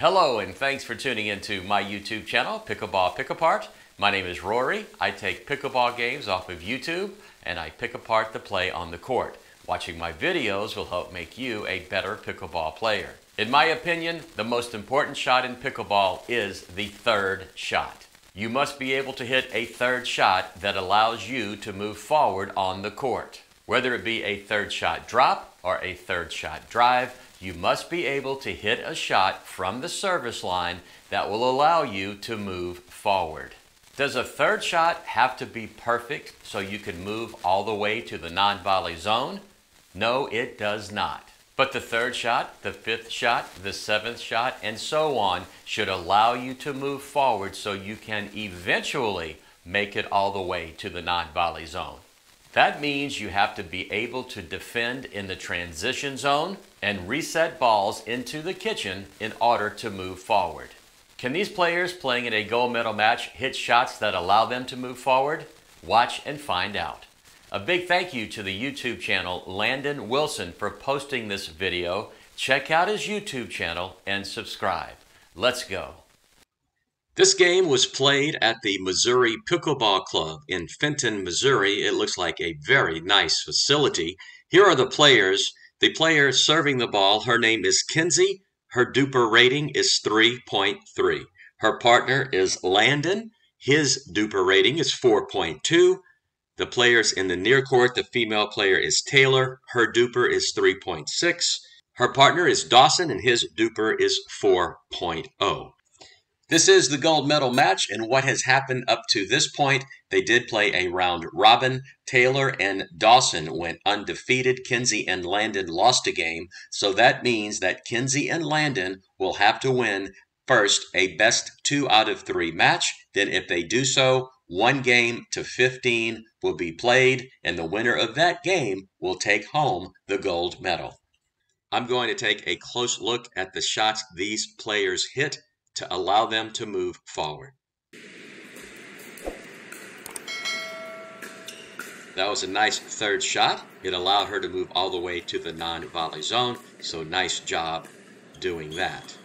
Hello, and thanks for tuning into my YouTube channel, Pickleball Pick Apart. My name is Rory. I take pickleball games off of YouTube and I pick apart the play on the court. Watching my videos will help make you a better pickleball player. In my opinion, the most important shot in pickleball is the third shot. You must be able to hit a third shot that allows you to move forward on the court. Whether it be a third shot drop or a third shot drive, you must be able to hit a shot from the service line that will allow you to move forward. Does a third shot have to be perfect so you can move all the way to the non-volley zone? No, it does not. But the third shot, the fifth shot, the seventh shot, and so on should allow you to move forward so you can eventually make it all the way to the non-volley zone. That means you have to be able to defend in the transition zone and reset balls into the kitchen in order to move forward. Can these players playing in a gold medal match hit shots that allow them to move forward? Watch and find out. A big thank you to the YouTube channel Landon Wilson for posting this video. Check out his YouTube channel and subscribe. Let's go. This game was played at the Missouri Pickleball Club in Fenton, Missouri. It looks like a very nice facility. Here are the players. The player serving the ball, her name is Kinsey. Her DUPR rating is 3.3. Her partner is Landon. His DUPR rating is 4.2. The players in the near court, the female player is Taylor. Her DUPR is 3.6. Her partner is Dawson, and his DUPR is 4.0. This is the gold medal match, and what has happened up to this point, they did play a round robin. Taylor and Dawson went undefeated. Kinsey and Landon lost a game, so that means that Kinsey and Landon will have to win first a best two out of three match. Then, if they do so, one game to 15 will be played, and the winner of that game will take home the gold medal. I'm going to take a close look at the shots these players hit to allow them to move forward. That was a nice third shot. It allowed her to move all the way to the non-volley zone, so nice job doing that.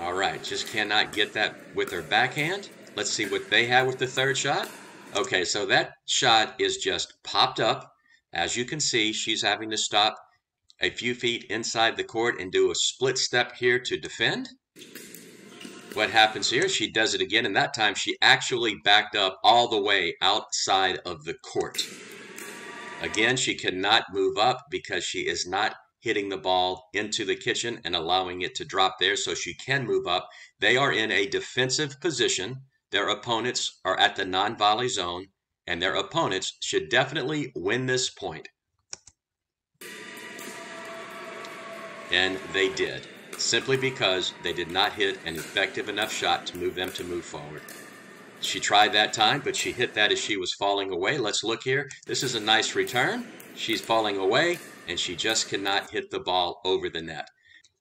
All right, just cannot get that with her backhand. Let's see what they have with the third shot. Okay, so that shot is just popped up. As you can see, she's having to stop a few feet inside the court and do a split step here to defend. What happens here? She does it again, and that time she actually backed up all the way outside of the court. Again, she cannot move up because she is not hitting the ball into the kitchen and allowing it to drop there so she can move up. They are in a defensive position. Their opponents are at the non-volley zone, and their opponents should definitely win this point. And they did, simply because they did not hit an effective enough shot to move them to move forward. She tried that time, but she hit that as she was falling away. Let's look here. This is a nice return. She's falling away, and she just cannot hit the ball over the net.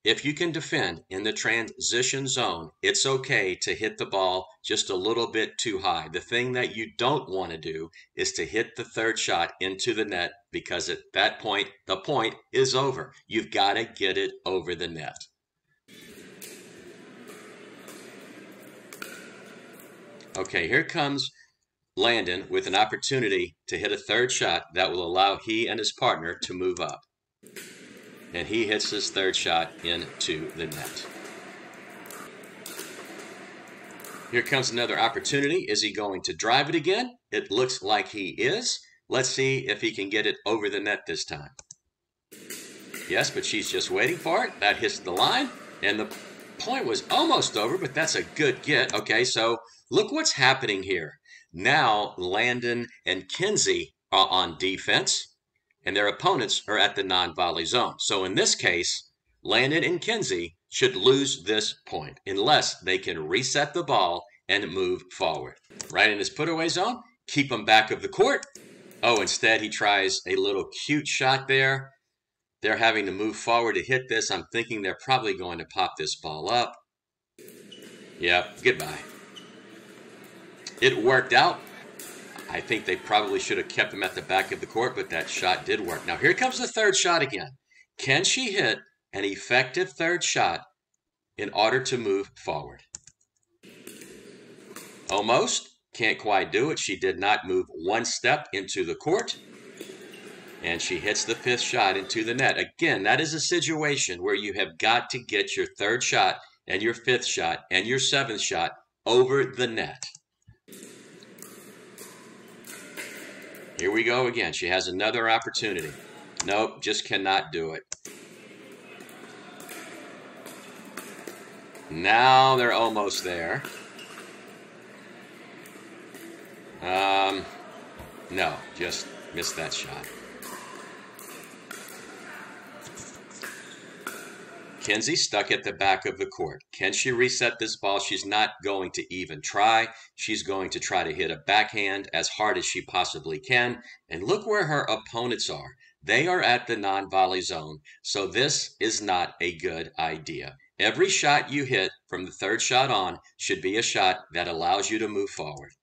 If you can defend in the transition zone, it's okay to hit the ball just a little bit too high. The thing that you don't want to do is to hit the third shot into the net because at that point, the point is over. You've got to get it over the net. Okay, here comes Landon with an opportunity to hit a third shot that will allow he and his partner to move up and he hits his third shot into the net. Here comes another opportunity. Is he going to drive it again? It looks like he is. Let's see if he can get it over the net this time. Yes, but she's just waiting for it. That hits the line, and the point was almost over, but that's a good get. Okay, so look what's happening here. Now Landon and Kinsey are on defense and their opponents are at the non-volley zone. So in this case, Landon and Kinsey should lose this point unless they can reset the ball and move forward. Right in his put-away zone, keep him back of the court. Oh, instead he tries a little cute shot there. They're having to move forward to hit this. I'm thinking they're probably going to pop this ball up. Yep, goodbye. It worked out. I think they probably should have kept him at the back of the court, but that shot did work. Now here comes the third shot again. Can she hit an effective third shot in order to move forward. Almost. Can't quite do it. She did not move one step into the court. And she hits the fifth shot into the net. Again, that is a situation where you have got to get your third shot and your fifth shot and your seventh shot over the net. Here we go again. She has another opportunity. Nope, just cannot do it. Now they're almost there. Um, no, just missed that shot. Kinsey stuck at the back of the court. Can she reset this ball? She's not going to even try. She's going to try to hit a backhand as hard as she possibly can. And look where her opponents are. They are at the non volley zone. So this is not a good idea. Every shot you hit from the third shot on should be a shot that allows you to move forward.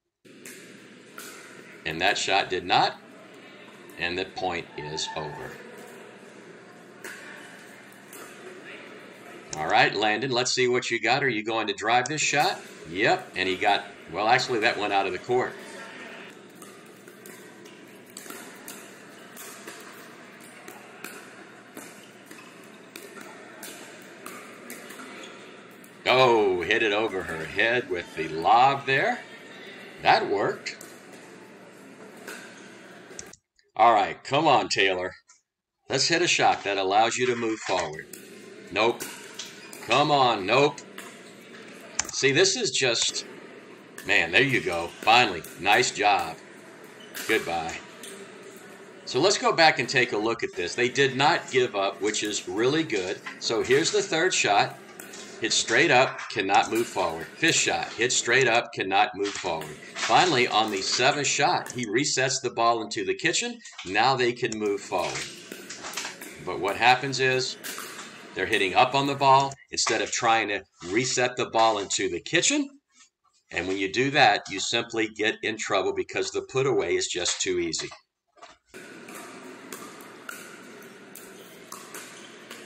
And that shot did not. And the point is over. All right, Landon, let's see what you got. Are you going to drive this shot? Yep, and he got, well, actually, that went out of the court. Oh, hit it over her head with the lob there. That worked. All right, come on, Taylor. Let's hit a shot that allows you to move forward. Nope. Come on, nope. See, this is just, man, there you go. Finally, nice job. Goodbye. So let's go back and take a look at this. They did not give up, which is really good. So here's the third shot. Hit straight up, cannot move forward. Fifth shot, hit straight up, cannot move forward. Finally, on the seventh shot, he resets the ball into the kitchen. Now they can move forward. But what happens is they're hitting up on the ball instead of trying to reset the ball into the kitchen. And when you do that, you simply get in trouble because the put away is just too easy.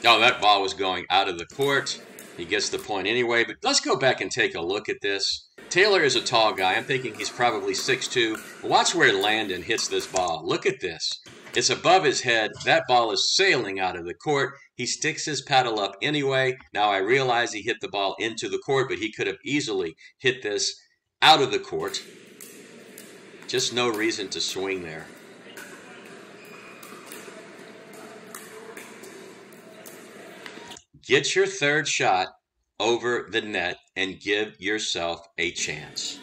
Oh, that ball was going out of the court. He gets the point anyway, but let's go back and take a look at this. Taylor is a tall guy. I'm thinking he's probably 6'2". Watch where Landon hits this ball. Look at this. It's above his head. That ball is sailing out of the court. He sticks his paddle up anyway. Now I realize he hit the ball into the court, but he could have easily hit this out of the court. Just no reason to swing there. Get your third shot over the net and give yourself a chance.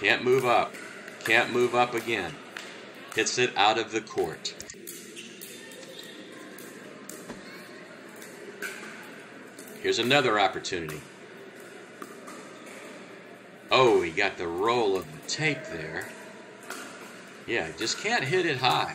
Can't move up. Can't move up again. Hits it out of the court. Here's another opportunity. Oh, he got the roll of the tape there. Yeah, just can't hit it high.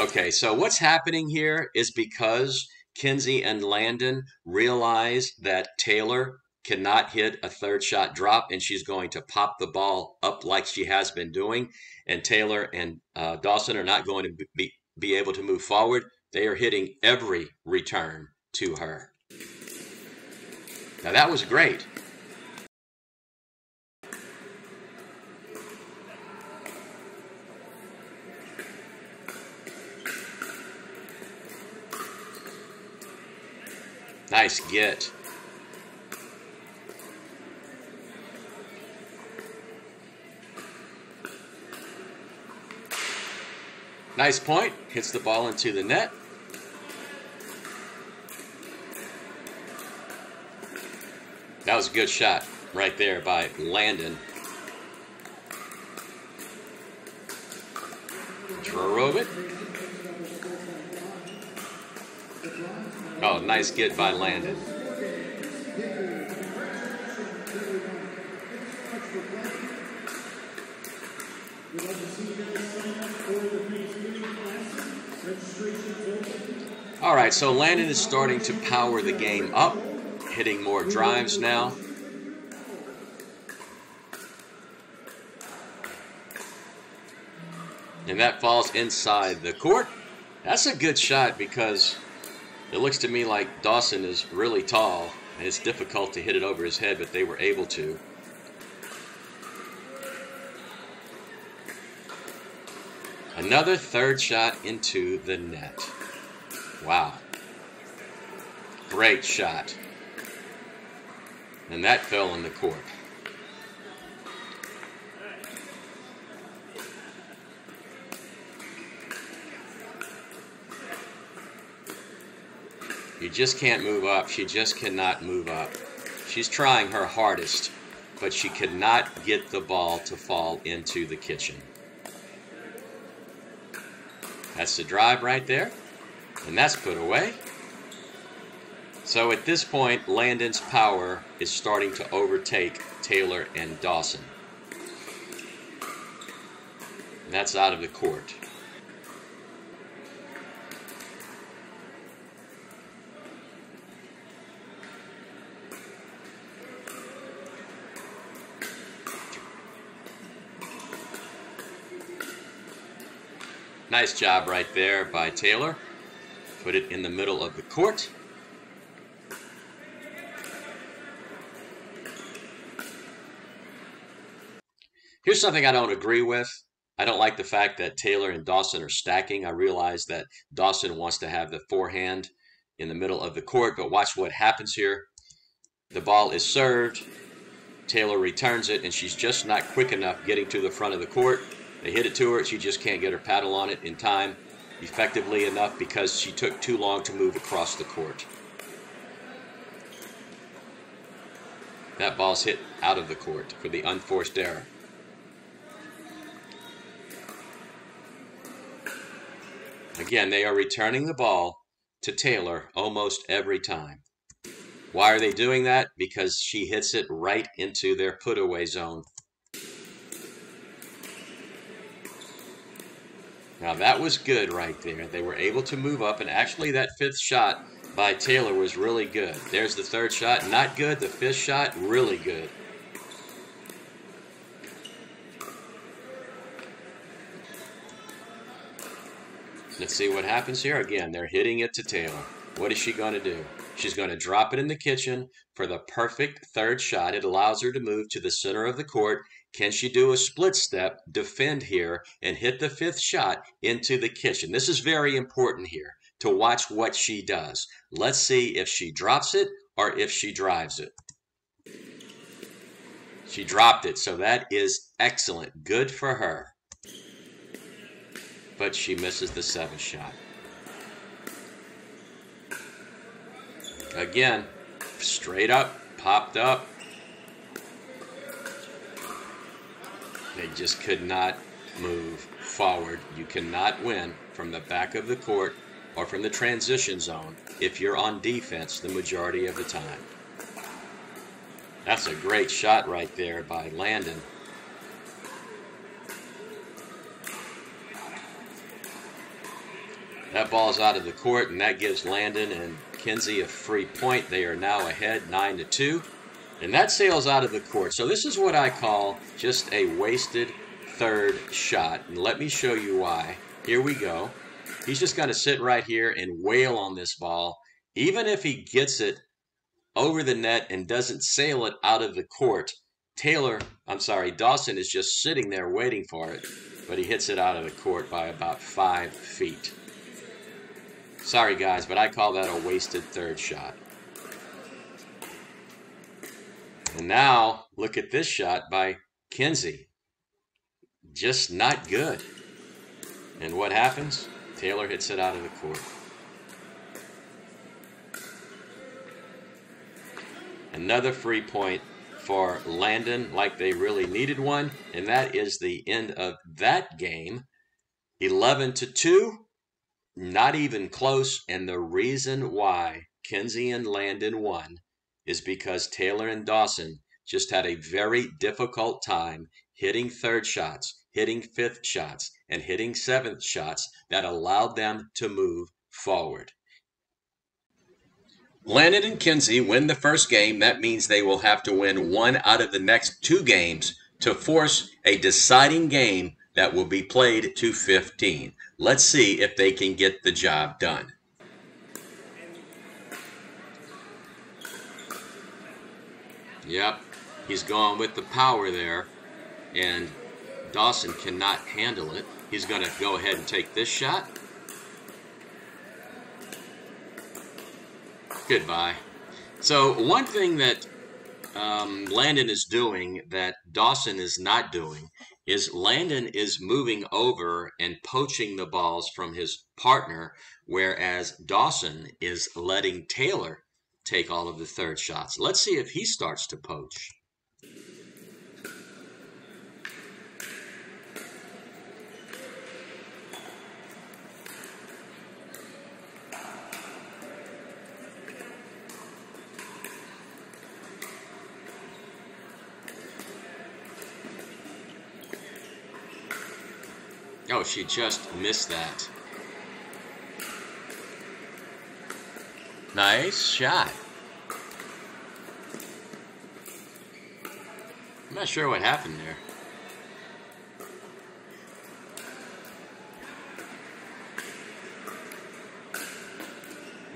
Okay, so what's happening here is because Kinsey and Landon realize that Taylor cannot hit a third shot drop and she's going to pop the ball up like she has been doing. And Taylor and uh, Dawson are not going to be, be able to move forward. They are hitting every return to her. Now that was great. Nice get. Nice point. Hits the ball into the net. That was a good shot right there by Landon. Drove it. nice get by Landon. All right, so Landon is starting to power the game up, hitting more drives now. And that falls inside the court. That's a good shot because it looks to me like Dawson is really tall and it's difficult to hit it over his head, but they were able to. Another third shot into the net. Wow. Great shot. And that fell in the court. You just can't move up. She just cannot move up. She's trying her hardest, but she cannot get the ball to fall into the kitchen. That's the drive right there. And that's put away. So at this point, Landon's power is starting to overtake Taylor and Dawson. And that's out of the court. Nice job right there by Taylor. Put it in the middle of the court. Here's something I don't agree with. I don't like the fact that Taylor and Dawson are stacking. I realize that Dawson wants to have the forehand in the middle of the court, but watch what happens here. The ball is served. Taylor returns it, and she's just not quick enough getting to the front of the court. They hit it to her. She just can't get her paddle on it in time effectively enough because she took too long to move across the court. That ball's hit out of the court for the unforced error. Again, they are returning the ball to Taylor almost every time. Why are they doing that? Because she hits it right into their put away zone Now that was good right there. They were able to move up, and actually that fifth shot by Taylor was really good. There's the third shot, not good. The fifth shot, really good. Let's see what happens here. Again, they're hitting it to Taylor. What is she going to do? She's going to drop it in the kitchen for the perfect third shot. It allows her to move to the center of the court can she do a split step, defend here, and hit the fifth shot into the kitchen? This is very important here to watch what she does. Let's see if she drops it or if she drives it. She dropped it, so that is excellent. Good for her. But she misses the seventh shot. Again, straight up, popped up, They just could not move forward. You cannot win from the back of the court or from the transition zone if you're on defense the majority of the time. That's a great shot right there by Landon. That ball's out of the court, and that gives Landon and Kinsey a free point. They are now ahead 9 to 2. And that sails out of the court. So this is what I call just a wasted third shot. And let me show you why. Here we go. He's just going to sit right here and wail on this ball. Even if he gets it over the net and doesn't sail it out of the court, Taylor, I'm sorry, Dawson is just sitting there waiting for it, but he hits it out of the court by about five feet. Sorry, guys, but I call that a wasted third shot. And now look at this shot by Kinsey. Just not good. And what happens? Taylor hits it out of the court. Another free point for Landon, like they really needed one, and that is the end of that game. 11 to 2, not even close, and the reason why Kinsey and Landon won is because Taylor and Dawson just had a very difficult time hitting third shots, hitting fifth shots, and hitting seventh shots that allowed them to move forward. Landon and Kinsey win the first game. That means they will have to win one out of the next two games to force a deciding game that will be played to 15. Let's see if they can get the job done. Yep, he's gone with the power there, and Dawson cannot handle it. He's going to go ahead and take this shot. Goodbye. So one thing that um, Landon is doing that Dawson is not doing is Landon is moving over and poaching the balls from his partner, whereas Dawson is letting Taylor take all of the third shots. Let's see if he starts to poach. Oh, she just missed that. Nice shot. I'm not sure what happened there.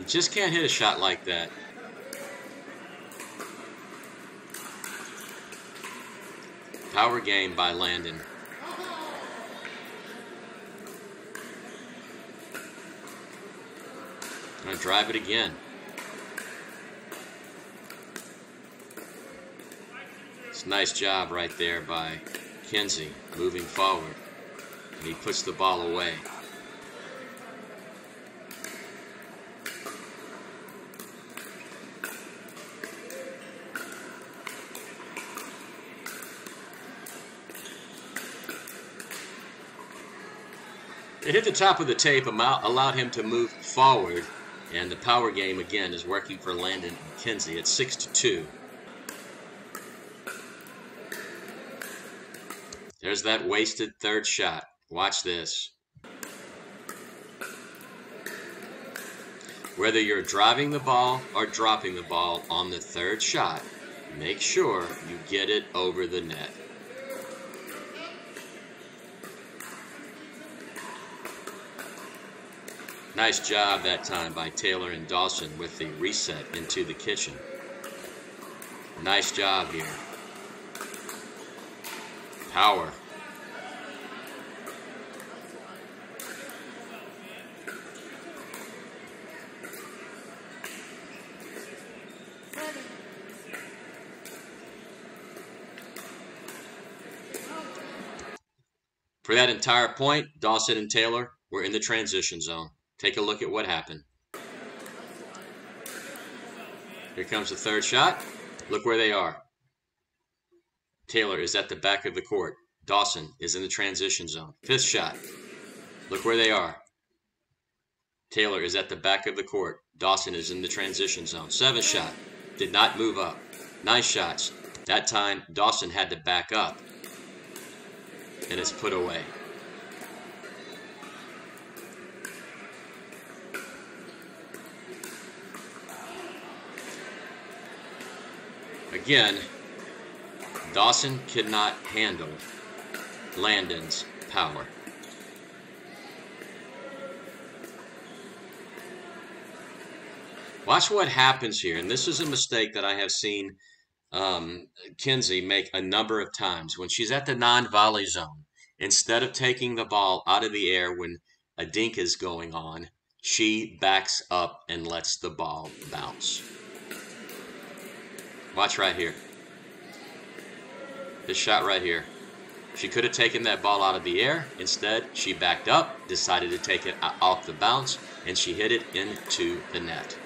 You just can't hit a shot like that. Power game by Landon. Gonna drive it again. It's a nice job right there by Kinsey moving forward. And he puts the ball away. It hit the top of the tape, allowed him to move forward, and the power game again is working for Landon and Kinsey at 6 to 2. There's that wasted third shot. Watch this. Whether you're driving the ball or dropping the ball on the third shot, make sure you get it over the net. Nice job that time by Taylor and Dawson with the reset into the kitchen. Nice job here. Power. For that entire point, Dawson and Taylor were in the transition zone. Take a look at what happened. Here comes the third shot. Look where they are. Taylor is at the back of the court. Dawson is in the transition zone. Fifth shot. Look where they are. Taylor is at the back of the court. Dawson is in the transition zone. Seventh shot. Did not move up. Nice shots. That time, Dawson had to back up. And it's put away. Again, Dawson could not handle Landon's power. Watch what happens here. And this is a mistake that I have seen um, Kinsey make a number of times. When she's at the non-volley zone, instead of taking the ball out of the air when a dink is going on, she backs up and lets the ball bounce. Watch right here. This shot right here. She could have taken that ball out of the air. Instead, she backed up, decided to take it off the bounce, and she hit it into the net.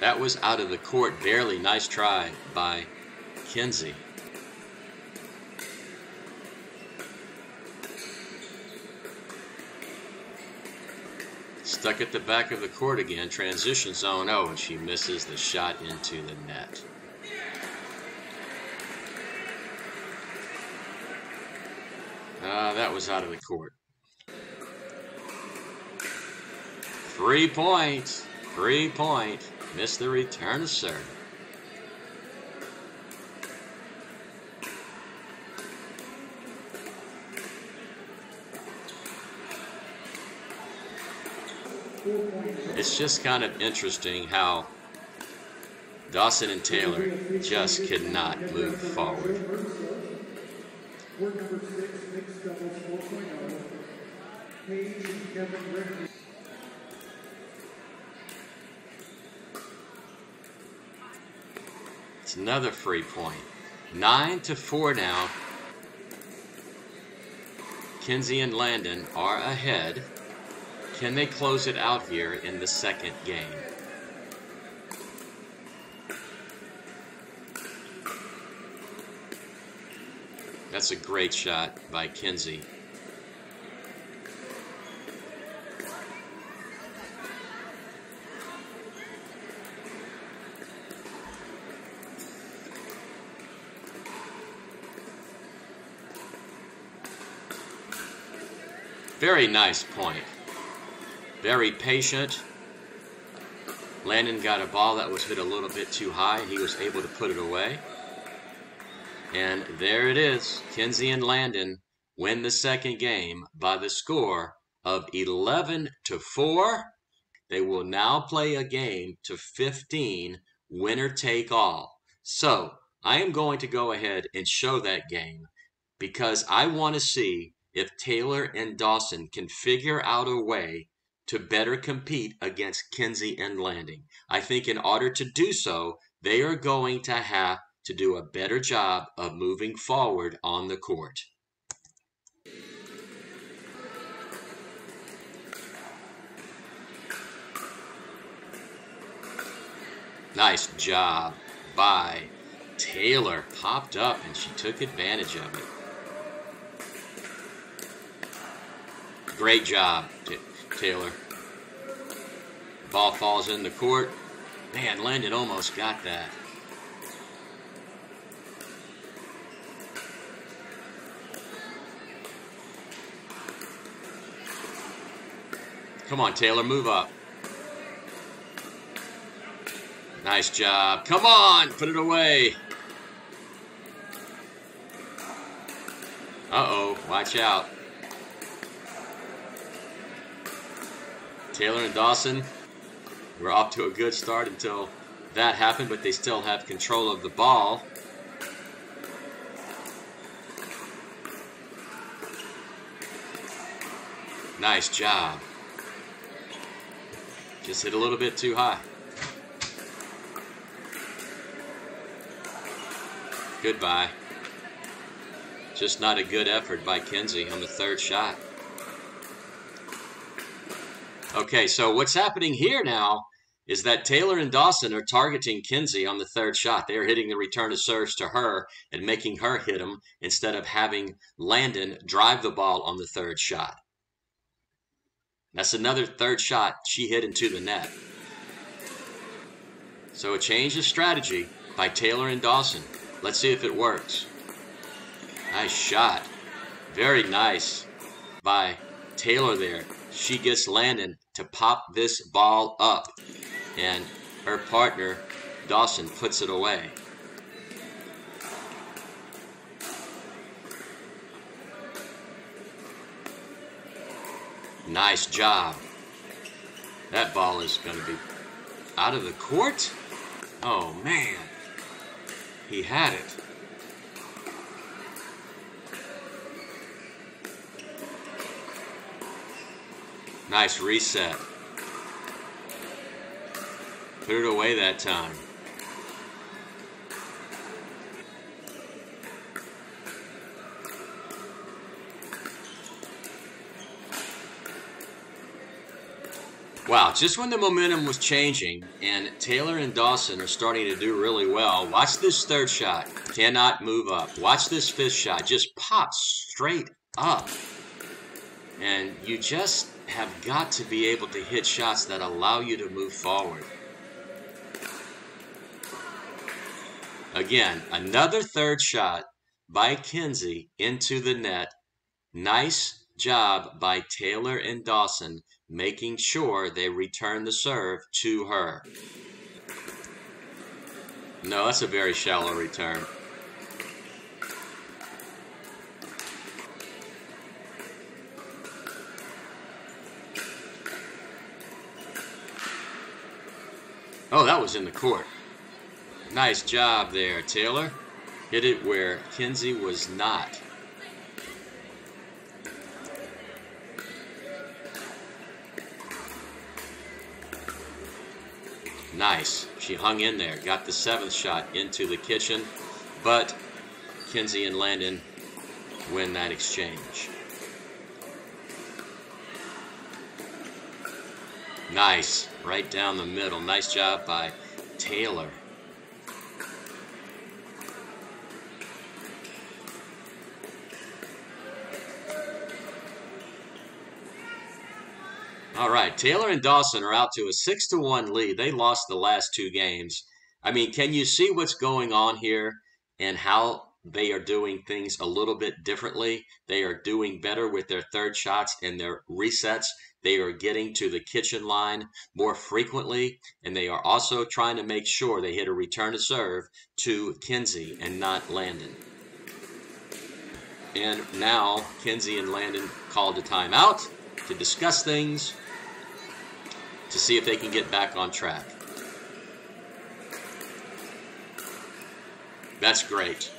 That was out of the court, barely. Nice try by Kinsey. Stuck at the back of the court again. Transition zone. Oh, and she misses the shot into the net. Uh, that was out of the court. Three points. Three point. Missed the return serve. It's just kind of interesting how Dawson and Taylor just could not move forward. It's another free point. Nine to four now. Kinsey and Landon are ahead. Can they close it out here in the second game? That's a great shot by Kinsey. Very nice point. Very patient. Landon got a ball that was hit a little bit too high. He was able to put it away. And there it is. Kinsey and Landon win the second game by the score of 11 to 4. They will now play a game to 15, winner take all. So, I am going to go ahead and show that game because I want to see if Taylor and Dawson can figure out a way to better compete against Kinsey and Landon. I think in order to do so, they are going to have to do a better job of moving forward on the court. Nice job by Taylor. Popped up and she took advantage of it. Great job, Taylor. Ball falls in the court. Man, Landon almost got that. Come on, Taylor, move up. Nice job. Come on, put it away. Uh-oh, watch out. Taylor and Dawson were off to a good start until that happened, but they still have control of the ball. Nice job. Just hit a little bit too high. Goodbye. Just not a good effort by Kinsey on the third shot. Okay, so what's happening here now is that Taylor and Dawson are targeting Kinsey on the third shot. They are hitting the return of serves to her and making her hit them instead of having Landon drive the ball on the third shot. That's another third shot she hit into the net. So a change of strategy by Taylor and Dawson. Let's see if it works. Nice shot. Very nice by Taylor there. She gets Landon to pop this ball up. And her partner, Dawson, puts it away. Nice job. That ball is going to be out of the court. Oh, man. He had it. Nice reset. Put it away that time. Wow, just when the momentum was changing and Taylor and Dawson are starting to do really well, watch this third shot. Cannot move up. Watch this fifth shot. Just pops straight up. And you just have got to be able to hit shots that allow you to move forward. Again, another third shot by Kinsey into the net. Nice job by Taylor and Dawson making sure they return the serve to her. No, that's a very shallow return. Oh, that was in the court. Nice job there, Taylor. Hit it where Kinsey was not. Nice. She hung in there, got the seventh shot into the kitchen, but Kinsey and Landon win that exchange. Nice. Right down the middle. Nice job by Taylor. All right, Taylor and Dawson are out to a 6 to 1 lead. They lost the last two games. I mean, can you see what's going on here and how they are doing things a little bit differently? They are doing better with their third shots and their resets. They are getting to the kitchen line more frequently, and they are also trying to make sure they hit a return to serve to Kinsey and not Landon. And now Kinsey and Landon called a timeout to discuss things to see if they can get back on track. That's great.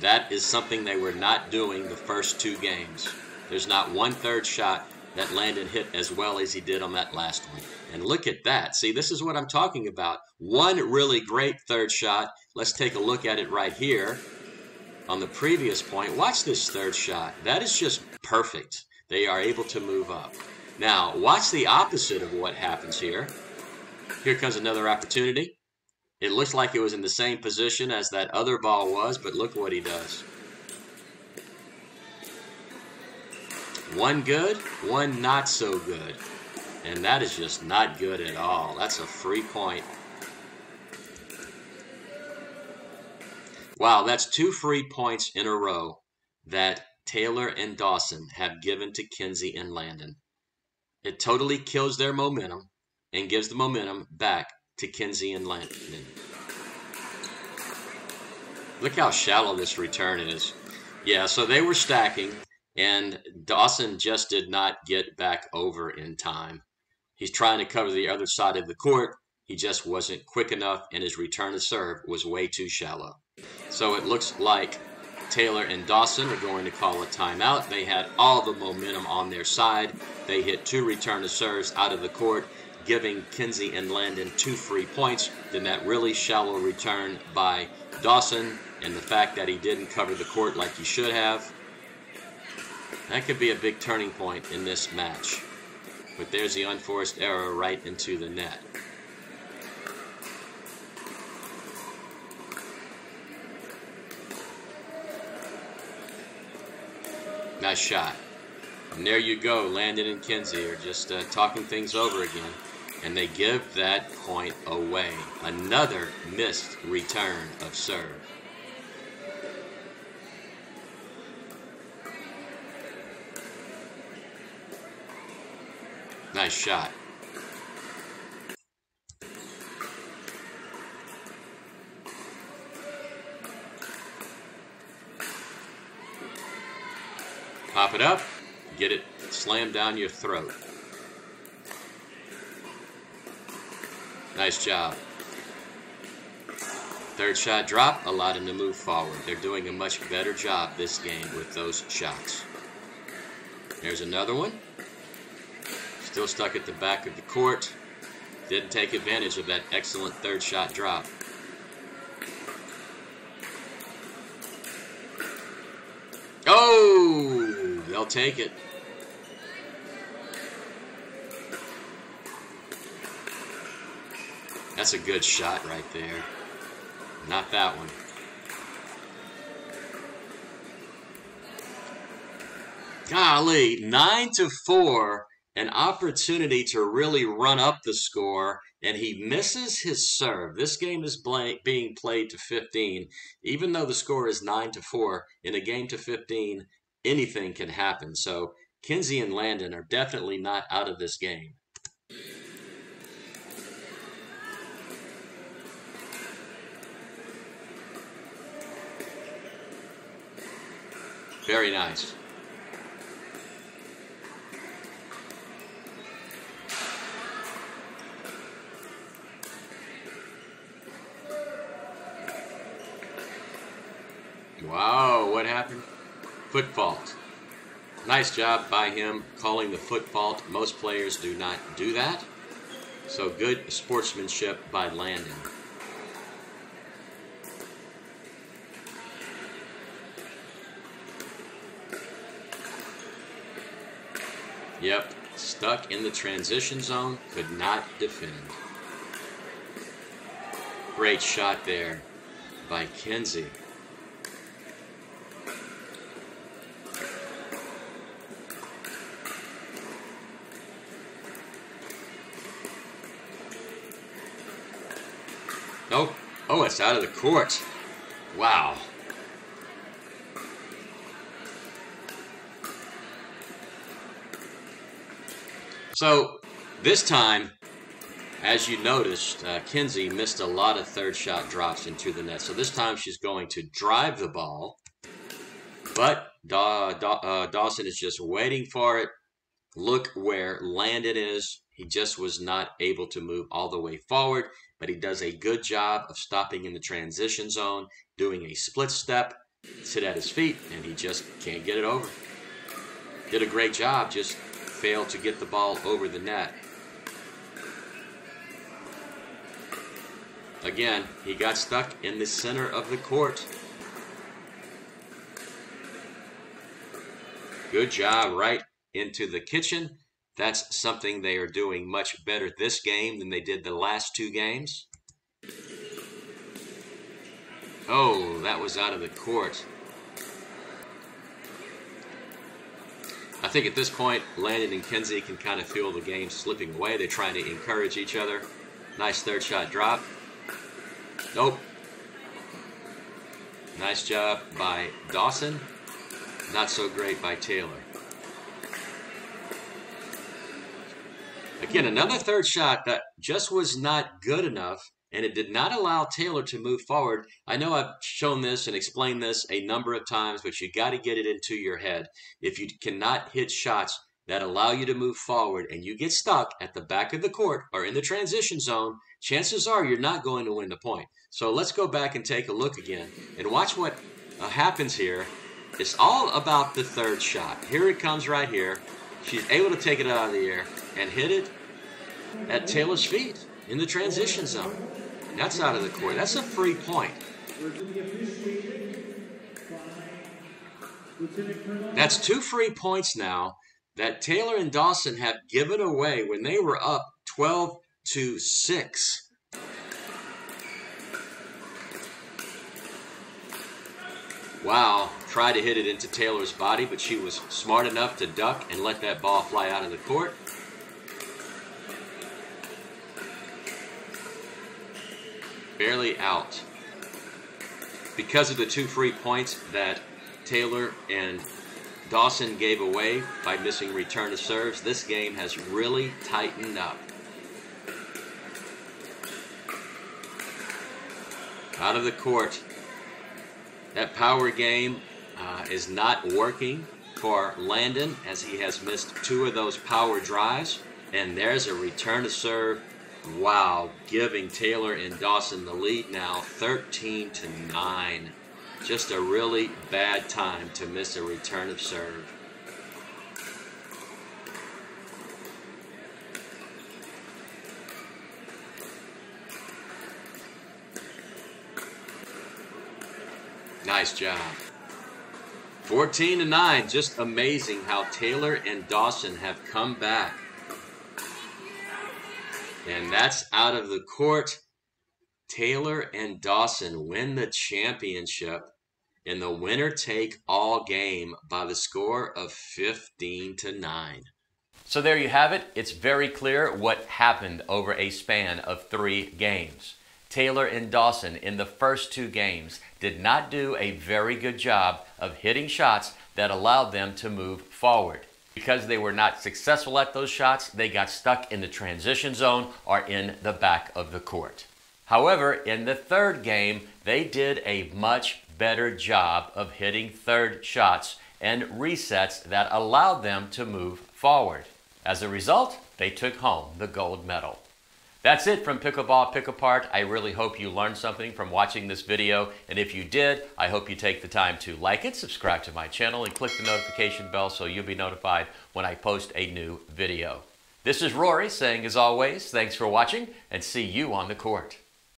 That is something they were not doing the first two games. There's not one third shot that Landon hit as well as he did on that last one. And look at that. See, this is what I'm talking about. One really great third shot. Let's take a look at it right here on the previous point. Watch this third shot. That is just perfect. They are able to move up. Now, watch the opposite of what happens here. Here comes another opportunity. It looks like it was in the same position as that other ball was, but look what he does. One good, one not so good. And that is just not good at all. That's a free point. Wow, that's two free points in a row that Taylor and Dawson have given to Kinsey and Landon. It totally kills their momentum and gives the momentum back to Kinsey and Landon. Look how shallow this return is. Yeah, so they were stacking, and Dawson just did not get back over in time. He's trying to cover the other side of the court. He just wasn't quick enough, and his return to serve was way too shallow. So it looks like Taylor and Dawson are going to call a timeout. They had all the momentum on their side. They hit two return to serves out of the court, giving Kinsey and Landon two free points. Then that really shallow return by Dawson and the fact that he didn't cover the court like he should have. That could be a big turning point in this match. But there's the unforced error right into the net. Nice shot. And there you go. Landon and Kinsey are just uh, talking things over again. And they give that point away. Another missed return of serve. Nice shot. Pop it up, get it slammed down your throat. Nice job. Third shot drop, allowed him to move forward. They're doing a much better job this game with those shots. There's another one. Still stuck at the back of the court. Didn't take advantage of that excellent third shot drop. Oh! They'll take it. That's a good shot right there. Not that one. Golly, 9 to 4, an opportunity to really run up the score, and he misses his serve. This game is blank, being played to 15, even though the score is 9 to 4. In a game to 15, anything can happen. So Kinsey and Landon are definitely not out of this game. Very nice. Nice job by him calling the foot fault. Most players do not do that. So good sportsmanship by Landon. Yep, stuck in the transition zone, could not defend. Great shot there by Kinsey. Oh, it's out of the court. Wow. So this time, as you noticed, uh, Kinsey missed a lot of third shot drops into the net. So this time she's going to drive the ball, but da- da- uh, Dawson is just waiting for it. Look where Landon is. He just was not able to move all the way forward, but he does a good job of stopping in the transition zone, doing a split step, sit at his feet, and he just can't get it over. Did a great job, just failed to get the ball over the net. Again, he got stuck in the center of the court. Good job right into the kitchen. That's something they are doing much better this game than they did the last two games. Oh, that was out of the court. I think at this point, Landon and Kinsey can kind of feel the game slipping away. They're trying to encourage each other. Nice third shot drop. Nope. Nice job by Dawson. Not so great by Taylor. Again, another third shot that just was not good enough and it did not allow Taylor to move forward. I know I've shown this and explained this a number of times, but you got to get it into your head. If you cannot hit shots that allow you to move forward and you get stuck at the back of the court or in the transition zone, chances are you're not going to win the point. So let's go back and take a look again and watch what uh, happens here. It's all about the third shot. Here it comes right here. She's able to take it out of the air and hit it at Taylor's feet in the transition zone. That's out of the court. That's a free point. That's two free points now that Taylor and Dawson have given away when they were up 12 to 6. Wow, tried to hit it into Taylor's body, but she was smart enough to duck and let that ball fly out of the court. Barely out. Because of the two free points that Taylor and Dawson gave away by missing return of serves, this game has really tightened up. Out of the court. That power game uh, is not working for Landon as he has missed two of those power drives. And there's a return to serve Wow, giving Taylor and Dawson the lead now 13 to 9. Just a really bad time to miss a return of serve. Nice job. 14 to 9. Just amazing how Taylor and Dawson have come back and that's out of the court. Taylor and Dawson win the championship in the winner take all game by the score of 15 to 9. So there you have it. It's very clear what happened over a span of three games. Taylor and Dawson in the first two games did not do a very good job of hitting shots that allowed them to move forward. Because they were not successful at those shots, they got stuck in the transition zone or in the back of the court. However, in the third game, they did a much better job of hitting third shots and resets that allowed them to move forward. As a result, they took home the gold medal. That's it from Pickleball Pick Apart. I really hope you learned something from watching this video. And if you did, I hope you take the time to like it, subscribe to my channel, and click the notification bell so you'll be notified when I post a new video. This is Rory saying, as always, thanks for watching and see you on the court.